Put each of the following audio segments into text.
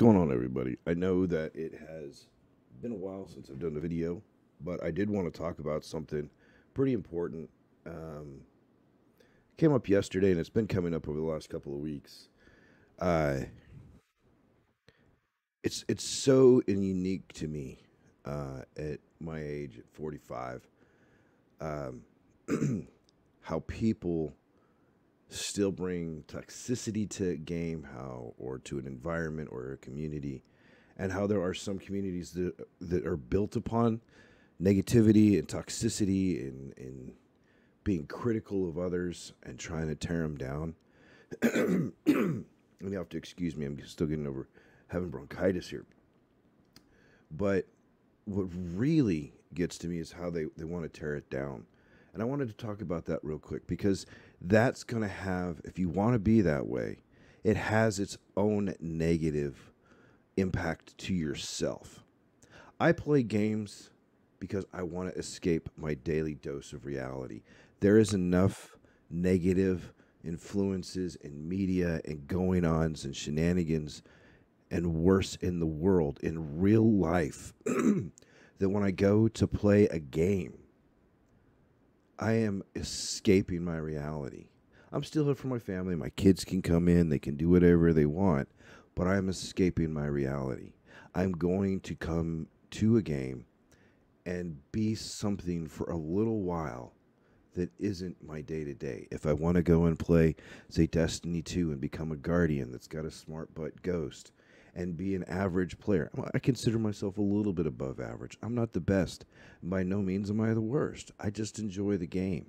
going on, everybody? I know that it has been a while since I've done a video, but I did want to talk about something pretty important. Um, came up yesterday, and it's been coming up over the last couple of weeks. Uh, it's it's so unique to me uh, at my age, at 45, um, how people still bring toxicity to a game, how or to an environment or a community, and how there are some communities that that are built upon negativity and toxicity and and being critical of others and trying to tear them down. and you have to excuse me, I'm still getting over having bronchitis here. But what really gets to me is how they, they want to tear it down. And I wanted to talk about that real quick because that's going to have, if you want to be that way, it has its own negative impact to yourself. I play games because I want to escape my daily dose of reality. There is enough negative influences and media and going ons and shenanigans and worse in the world in real life that when I go to play a game, I am escaping my reality. I'm still here for my family. My kids can come in, they can do whatever they want, but I'm escaping my reality. I'm going to come to a game and be something for a little while that isn't my day to day. If I want to go and play, say, Destiny 2 and become a guardian that's got a smart butt ghost and be an average player, I consider myself a little bit above average. I'm not the best. By no means am I the worst. I just enjoy the game.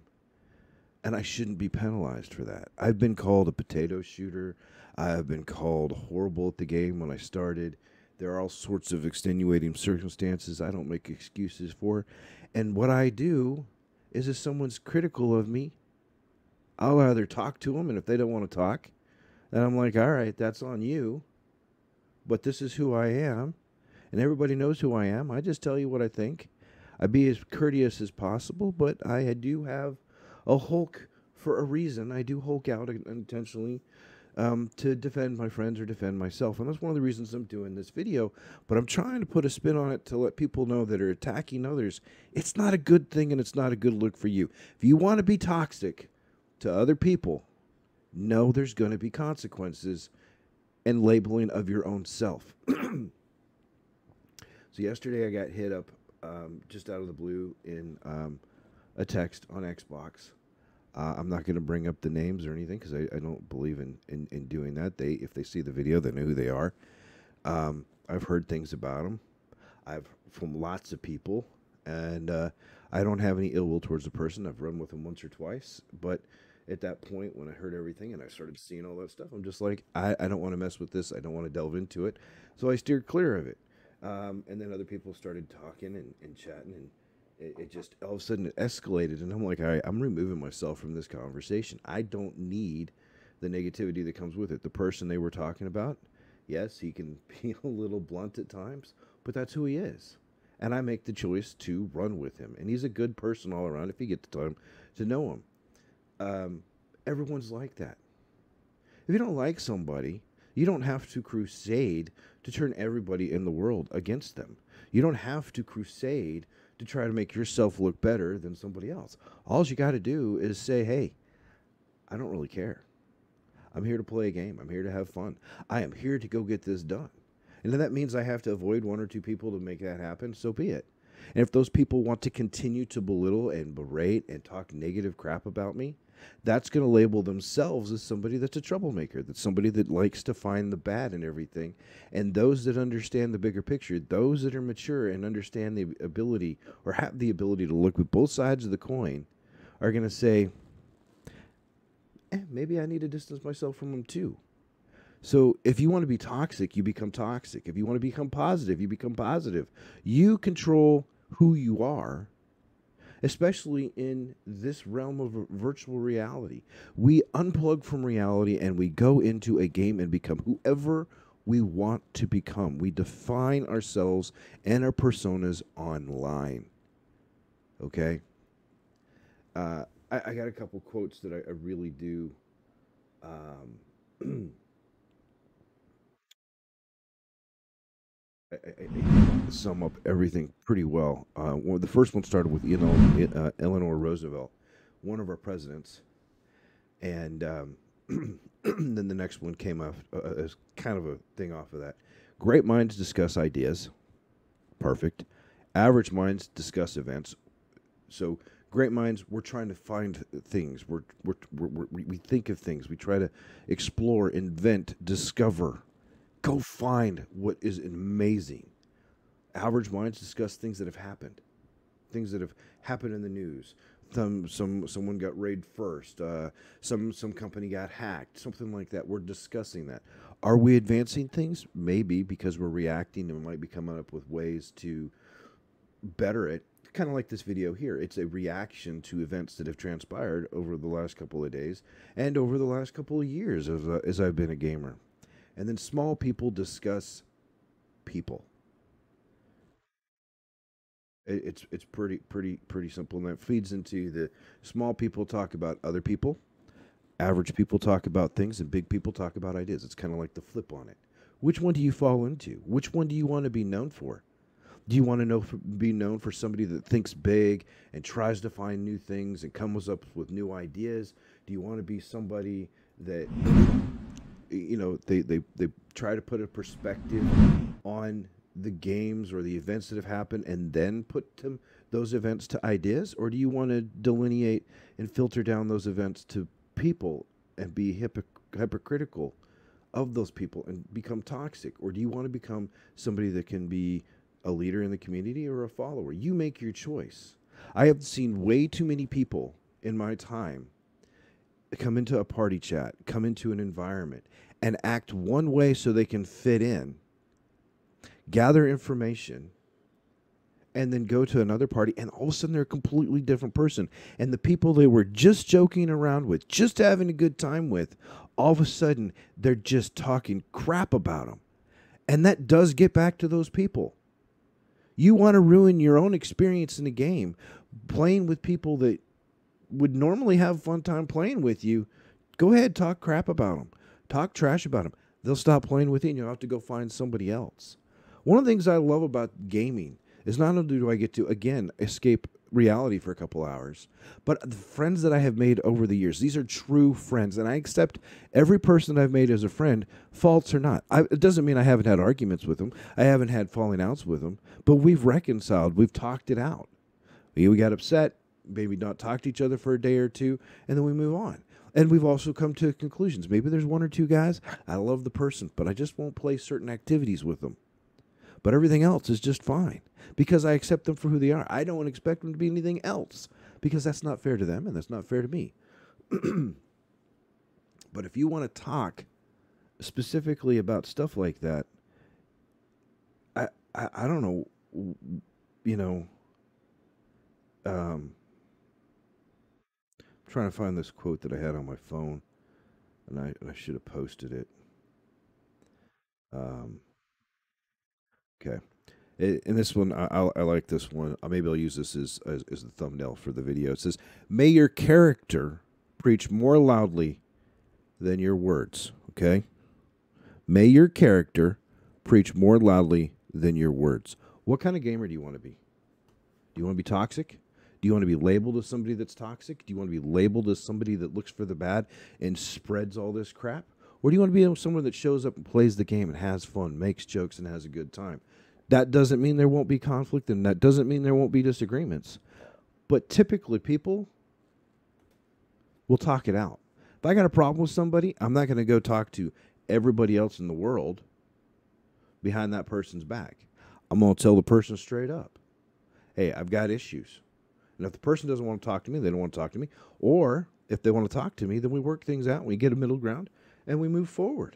And I shouldn't be penalized for that. I've been called a potato shooter. I've been called horrible at the game when I started. There are all sorts of extenuating circumstances I don't make excuses for. And what I do is if someone's critical of me, I'll either talk to them, and if they don't want to talk, then I'm like, all right, that's on you. But this is who I am, and everybody knows who I am. I just tell you what I think. I be as courteous as possible, but I do have a hulk for a reason. I do hulk out intentionally um, to defend my friends or defend myself. And that's one of the reasons I'm doing this video. But I'm trying to put a spin on it to let people know that are attacking others. It's not a good thing and it's not a good look for you. If you want to be toxic to other people, know there's going to be consequences and labeling of your own self. so yesterday I got hit up um, just out of the blue in um, a text on Xbox uh, I'm not going to bring up the names or anything because I, I, don't believe in, in, in, doing that. They if they see the video, they know who they are. Um, I've heard things about them. I've from lots of people, and uh, I don't have any ill will towards the person. I've run with them once or twice, but at that point when I heard everything and I started seeing all that stuff, I'm just like, I, I don't want to mess with this. I don't want to delve into it, so I steered clear of it. Um, and then other people started talking and, and chatting and it, it, just all of a sudden it escalated and i'm like all right i'm removing myself from this conversation. I don't need the negativity that comes with it. The person they were talking about yes he can be a little blunt at times but that's who he is. And i make the choice to run with him. And he's a good person all around if you get the time to know him um, everyone's like that if you don't like somebody you don't have to crusade to turn everybody in the world against them you don't have to crusade to try to make yourself look better than somebody else. All you got to do is say, hey, I don't really care. I'm here to play a game. I'm here to have fun. I am here to go get this done. And if that means I have to avoid one or two people to make that happen, so be it. And if those people want to continue to belittle and berate and talk negative crap about me, that's going to label themselves as somebody that's a troublemaker, that's somebody that likes to find the bad in everything. And those that understand the bigger picture, those that are mature and understand the ability or have the ability to look with both sides of the coin, are going to say, eh, maybe I need to distance myself from them too. So if you want to be toxic, you become toxic. If you want to become positive, you become positive. You control who you are especially in this realm of virtual reality. We unplug from reality and we go into a game and become whoever we want to become. We define ourselves and our personas online. Okay? Uh, I, I, got a couple quotes that I, I really do. Um, Sum up everything pretty well. Uh, well. The first one started with you know uh, Eleanor Roosevelt, one of our presidents, and um, then the next one came off uh, uh, as kind of a thing off of that. Great minds discuss ideas. Perfect. Average minds discuss events. So great minds, we're trying to find things. We're, we're, we're, we we think of things. We try to explore, invent, discover. Go find what is amazing. Average minds discuss things that have happened, things that have happened in the news. Some, some someone got raided first. Uh, some some company got hacked. Something like that. We're discussing that. Are we advancing things? Maybe because we're reacting and we might be coming up with ways to better it kind of like this video here. It's a reaction to events that have transpired over the last couple of days and over the last couple of years as, uh, as I've been a gamer. And then small people discuss people. It, it's it's pretty pretty pretty simple, and that feeds into the small people talk about other people, average people talk about things, and big people talk about ideas. It's kind of like the flip on it. Which one do you fall into? Which one do you want to be known for? Do you want to know be known for somebody that thinks big and tries to find new things and comes up with new ideas? Do you want to be somebody that you know they they they try to put a perspective on the games or the events that have happened and then put them those events to ideas or do you want to delineate and filter down those events to people and be hypocr- hypocritical of those people and become toxic or do you want to become somebody that can be a leader in the community or a follower. You make your choice. I have seen way too many people in my time come into a party chat, come into an environment, and act one way so they can fit in, gather information, and then go to another party, and all of a sudden they're a completely different person. And the people they were just joking around with, just having a good time with, all of a sudden they're just talking crap about them. And that does get back to those people. You want to ruin your own experience in the game playing with people that would normally have fun time playing with you. Go ahead, talk crap about them. Talk trash about them. They'll stop playing with you and you'll have to go find somebody else. One of the things I love about gaming is not only do I get to, again, escape reality for a couple hours. But the friends that I have made over the years, these are true friends, and I accept every person I've made as a friend, faults or not. I, it doesn't mean I haven't had arguments with them, I haven't had falling outs with them, but we've reconciled, we've talked it out. We, we got upset, maybe not talk to each other for a day or two, and then we move on. And we've also come to conclusions. Maybe there's one or two guys, I love the person, but I just won't play certain activities with them. But everything else is just fine because I accept them for who they are. I don't expect them to be anything else because that's not fair to them and that's not fair to me. but if you want to talk specifically about stuff like that, I, I, I don't know, you know, um, trying to find this quote that I had on my phone, and I, I should have posted it. Um, Okay. and this one, I, I, like this one. Uh, maybe I'll use this as, as, as the thumbnail for the video. It says, May your character preach more loudly than your words. Okay? May your character preach more loudly than your words. What kind of gamer do you want to be? Do you want to be toxic? Do you want to be labeled as somebody that's toxic? Do you want to be labeled as somebody that looks for the bad and spreads all this crap? Or do you want to be someone that shows up and plays the game and has fun, makes jokes, and has a good time? That doesn't mean there won't be conflict and that doesn't mean there won't be disagreements. But typically, people will talk it out. If I got a problem with somebody, I'm not going to go talk to everybody else in the world behind that person's back. I'm going to tell the person straight up hey, I've got issues. And if the person doesn't want to talk to me, they don't want to talk to me. Or if they want to talk to me, then we work things out we get a middle ground and we move forward.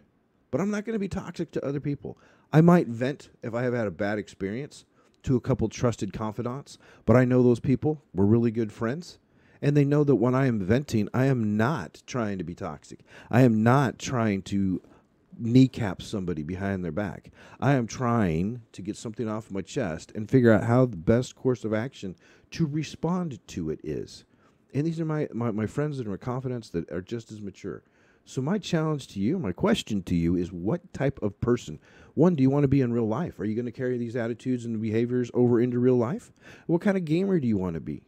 But I'm not going to be toxic to other people. I might vent if I have had a bad experience to a couple trusted confidants, but I know those people were really good friends. And they know that when I am venting, I am not trying to be toxic. I am not trying to kneecap somebody behind their back. I am trying to get something off my chest and figure out how the best course of action to respond to it is. And these are my, my, my friends are my confidants that are just as mature. So my challenge to you, my question to you is what type of person? One, do you want to be in real life? Are you going to carry these attitudes and behaviors over into real life? What kind of gamer do you want to be?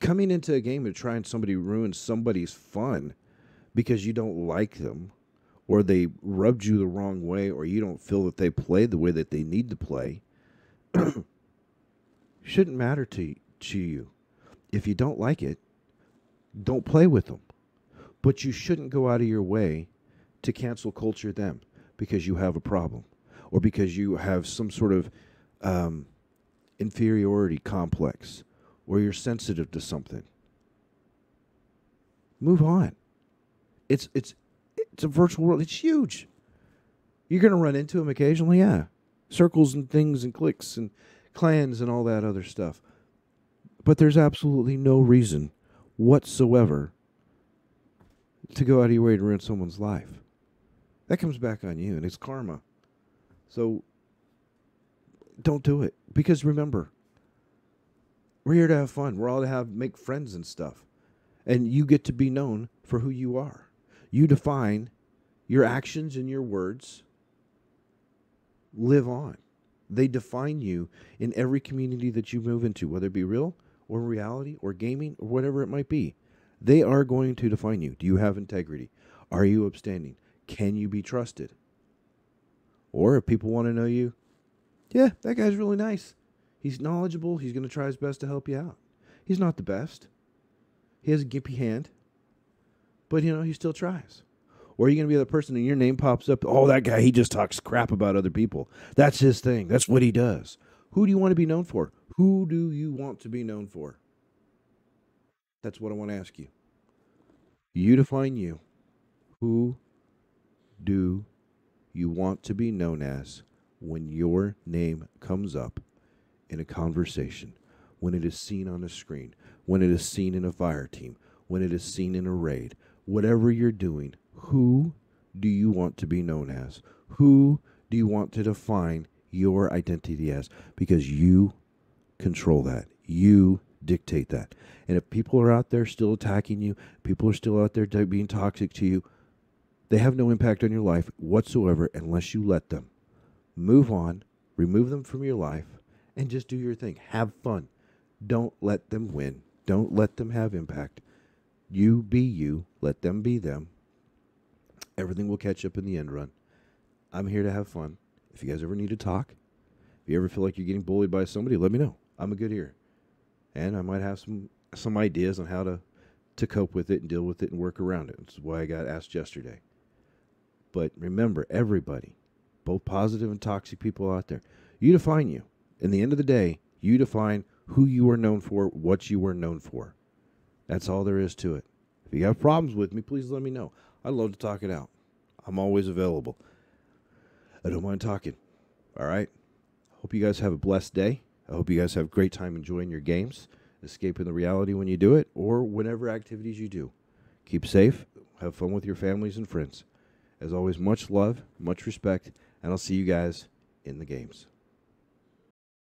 Coming into a game and trying somebody ruin somebody's fun because you don't like them or they rubbed you the wrong way or you don't feel that they play the way that they need to play shouldn't matter to, to you. If you don't like it, don't play with them. But you shouldn't go out of your way to cancel culture them because you have a problem or because you have some sort of um, inferiority complex or you're sensitive to something. Move on. It's it's it's a virtual world. It's huge. You're going to run into them occasionally, yeah. Circles and things and clicks and clans and all that other stuff. But there's absolutely no reason whatsoever to go out of your way to ruin someone's life. That comes back on you, and it's karma. So don't do it. Because remember, we're here to have fun. We're all to have make friends and stuff. And you get to be known for who you are. You define your actions and your words live on. They define you in every community that you move into, whether it be real or reality or gaming or whatever it might be. They are going to define you. Do you have integrity? Are you upstanding? Can you be trusted? Or if people want to know you, yeah, that guy's really nice. He's knowledgeable. He's going to try his best to help you out. He's not the best. He has a gimpy hand, but you know, he still tries. Or are you going to be the person and your name pops up? Oh, that guy, he just talks crap about other people. That's his thing. That's what he does. Who do you want to be known for? Who do you want to be known for? That's what I want to ask you. You define you. Who do you want to be known as when your name comes up in a conversation, when it is seen on a screen, when it is seen in a fire team, when it is seen in a raid, whatever you're doing, who do you want to be known as? Who do you want to define your identity as? Because you control that. You dictate that. And if people are out there still attacking you, people are still out there being toxic to you, they have no impact on your life whatsoever unless you let them. Move on, remove them from your life, and just do your thing. Have fun. Don't let them win. Don't let them have impact. You be you, let them be them. Everything will catch up in the end run. I'm here to have fun. If you guys ever need to talk, if you ever feel like you're getting bullied by somebody, let me know. I'm a good ear and I might have some some ideas on how to to cope with it and deal with it and work around it. That's why I got asked yesterday. But remember, everybody, both positive and toxic people out there, you define you. In the end of the day, you define who you are known for, what you are known for. That's all there is to it. If you have problems with me, please let me know. I'd love to talk it out. I'm always available. I don't mind talking. All right. Hope you guys have a blessed day. I hope you guys have a great time enjoying your games, escaping the reality when you do it, or whatever activities you do. Keep safe, have fun with your families and friends. As always, much love, much respect, and I'll see you guys in the games.